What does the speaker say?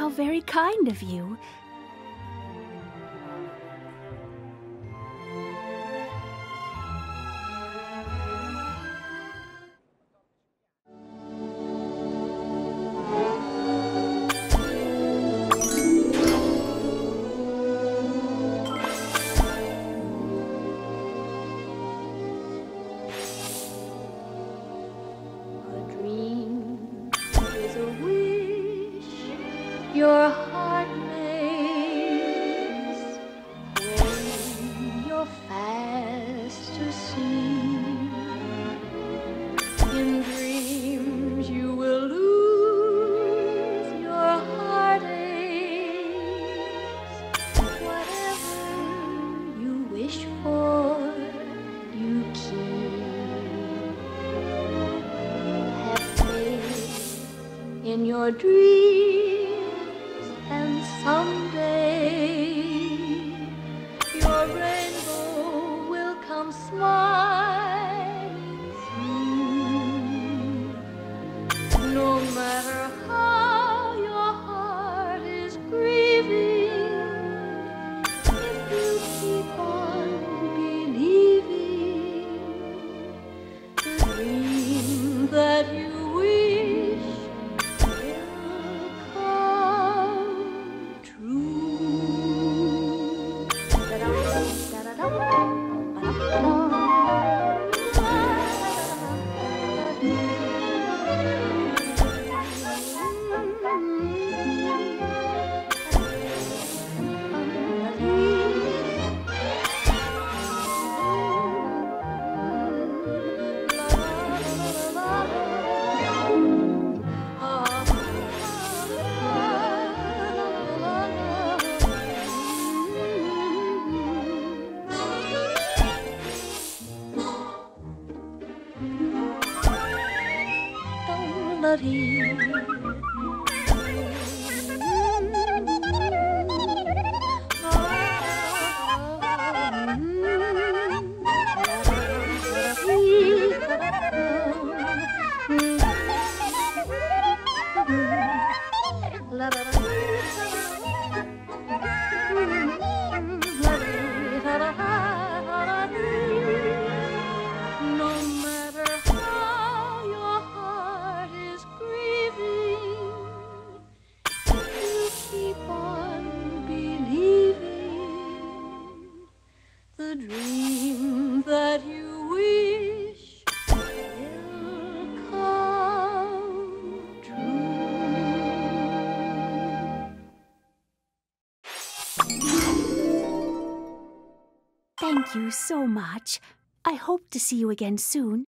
How very kind of you. Your heart makes when you're fast asleep. In dreams you will lose your heartaches. Whatever you wish for, you keep. Have faith in your dreams, and someday your rainbow No dream that you wish will come true. Thank you so much. I hope to see you again soon.